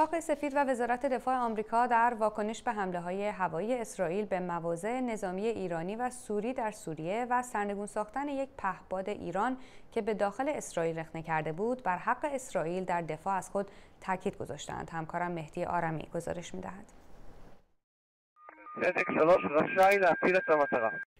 کاخ سفید و وزارت دفاع آمریکا در واکنش به حمله های هوایی اسرائیل به مواضع نظامی ایرانی و سوری در سوریه و سرنگون ساختن یک پهپاد ایران که به داخل اسرائیل رخنه کرده بود بر حق اسرائیل در دفاع از خود تاکید گذاشتند. همکارم مهدی آرمی گزارش می‌دهد.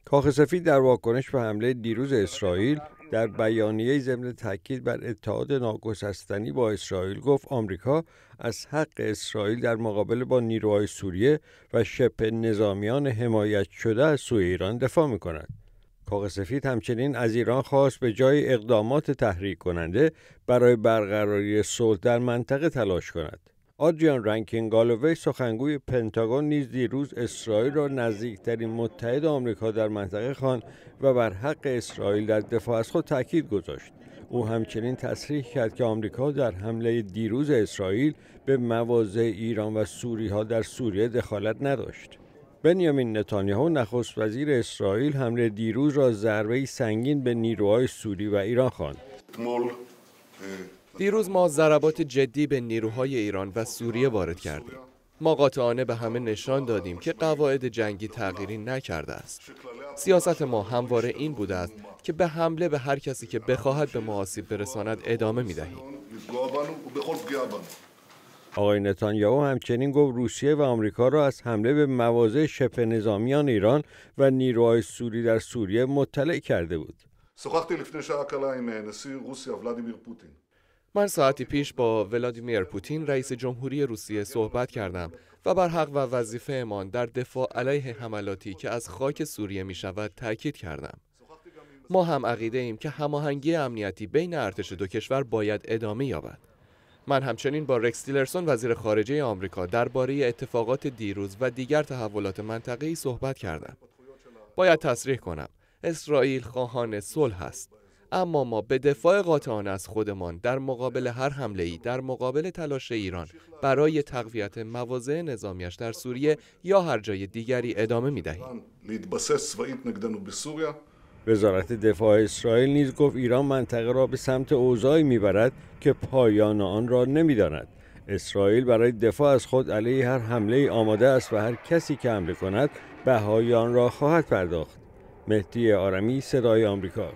کاخ سفید در واکنش به حمله دیروز اسرائیل در بیانیه ضمن تاکید بر اتحاد ناگسستنی با اسرائیل گفت آمریکا از حق اسرائیل در مقابله با نیروهای سوریه و شبه نظامیان حمایت شده از سوی ایران دفاع می کند. کاخ سفید همچنین از ایران خواست به جای اقدامات تحریک کننده برای برقراری صلح در منطقه تلاش کند. آدریان رنکین گالووی سخنگوی پنتاگون نیز دیروز اسرائیل را نزدیکترین متحد آمریکا در منطقه خواند و بر حق اسرائیل در دفاع از خود تاکید گذاشت. او همچنین تصریح کرد که آمریکا در حمله دیروز اسرائیل به مواضع ایران و سوری ها در سوریه دخالت نداشت. بنیامین نتانیاهو نخست وزیر اسرائیل حمله دیروز را ضربه سنگین به نیروهای سوری و ایران خواند. دیروز ما ضربات جدی به نیروهای ایران و سوریه وارد کردیم. ما قاطعانه به همه نشان دادیم که قواعد جنگی تغییری نکرده است. سیاست ما همواره این بوده است که به حمله به هر کسی که بخواهد به ما آسیب برساند ادامه می دهیم. آقای نتانیاهو همچنین گفت روسیه و آمریکا را از حمله به مواضع شبه نظامیان ایران و نیروهای سوری در سوریه مطلع کرده بود. من ساعتی پیش با ولادیمیر پوتین رئیس جمهوری روسیه صحبت کردم و بر حق و وظیفه امان در دفاع علیه حملاتی که از خاک سوریه می شود تاکید کردم. ما هم عقیده ایم که هماهنگی امنیتی بین ارتش دو کشور باید ادامه یابد. من همچنین با رکس تیلرسون وزیر خارجه آمریکا درباره اتفاقات دیروز و دیگر تحولات منطقه‌ای صحبت کردم. باید تصریح کنم اسرائیل خواهان صلح است اما ما به دفاع قاطعانه از خودمان در مقابل هر حمله ای در مقابل تلاش ایران برای تقویت مواضع نظامیش در سوریه یا هر جای دیگری ادامه می دهیم. وزارت دفاع اسرائیل نیز گفت ایران منطقه را به سمت اوضاعی می‌برد که پایان آن را نمی‌داند. اسرائیل برای دفاع از خود علیه هر حمله آماده است و هر کسی که حمله کند بهای آن را خواهد پرداخت. مهدی آرمی صدای آمریکا.